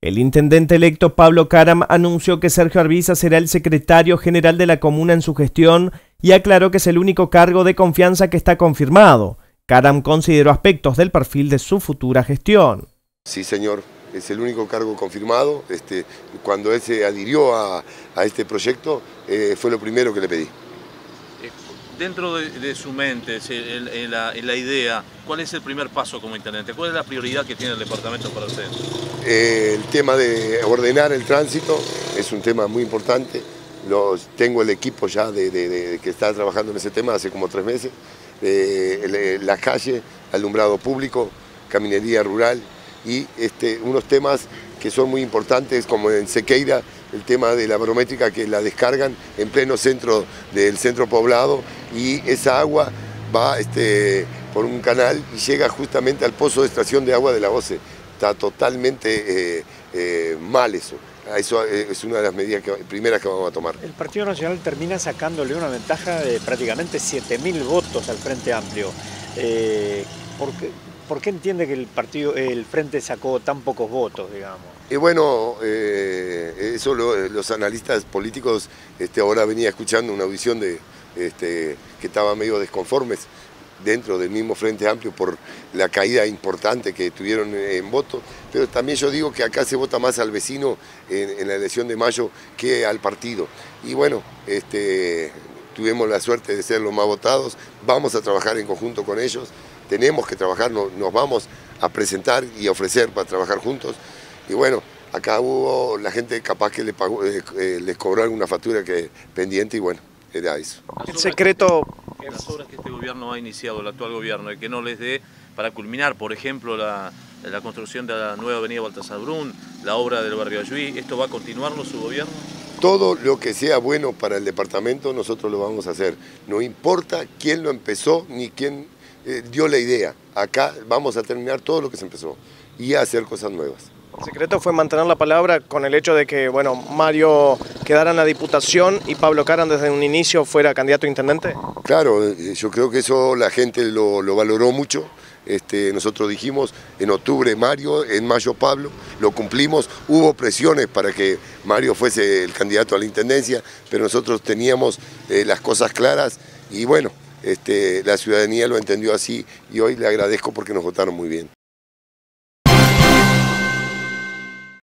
El intendente electo Pablo Caram anunció que Sergio Arbiza será el secretario general de la comuna en su gestión y aclaró que es el único cargo de confianza que está confirmado. Caram consideró aspectos del perfil de su futura gestión. Sí, señor, es el único cargo confirmado. Este, cuando él se adhirió a, este proyecto, eh, fue lo primero que le pedí. Eh, dentro de, su mente, en, la, idea, ¿cuál es el primer paso como intendente? ¿Cuál es la prioridad que tiene el departamento para usted? Eh, el tema de ordenar el tránsito es un tema muy importante. Tengo el equipo ya de, que está trabajando en ese tema hace como tres meses. la calle, alumbrado público, caminería rural, y este, unos temas que son muy importantes, como en Sequeira, el tema de la barométrica que la descargan en pleno centro del centro poblado y esa agua va este, por un canal y llega justamente al pozo de extracción de agua de la OCE. Está totalmente eh, eh, mal eso. Eso eh, es una de las medidas primeras que vamos a tomar. El Partido Nacional termina sacándole una ventaja de prácticamente 7.000 votos al Frente Amplio. ¿por, qué, ¿Por qué entiende que el partido, el Frente sacó tan pocos votos, digamos? Y bueno, eso los analistas políticos, este, ahora venía escuchando una audición de este, que estaba medio desconformes dentro del mismo Frente Amplio por la caída importante que tuvieron en voto, pero también yo digo que acá se vota más al vecino en, la elección de mayo que al partido. Y bueno, este, tuvimos la suerte de ser los más votados, vamos a trabajar en conjunto con ellos tenemos que trabajar, nos, vamos a presentar y ofrecer para trabajar juntos. Y bueno, acá hubo la gente capaz que le pagó, eh, eh, les cobró alguna factura que pendiente y bueno, era eso. El secreto... Las obras que este gobierno ha iniciado, el actual gobierno, y que no les dé para culminar, por ejemplo, la, construcción de la nueva avenida Baltasar Brun, la obra del barrio Ayuí, ¿esto va a continuarlo su gobierno? Todo lo que sea bueno para el departamento nosotros lo vamos a hacer. No importa quién lo empezó ni quién eh, dio la idea. Acá vamos a terminar todo lo que se empezó y a hacer cosas nuevas. El secreto fue mantener la palabra con el hecho de que, bueno, Mario quedara en la diputación y Pablo Caran desde un inicio fuera candidato a intendente. Claro, eh, yo creo que eso la gente lo, valoró mucho. Este, nosotros dijimos en octubre Mario, en mayo Pablo, lo cumplimos, hubo presiones para que Mario fuese el candidato a la intendencia, pero nosotros teníamos eh, las cosas claras y bueno, este, la ciudadanía lo entendió así y hoy le agradezco porque nos votaron muy bien.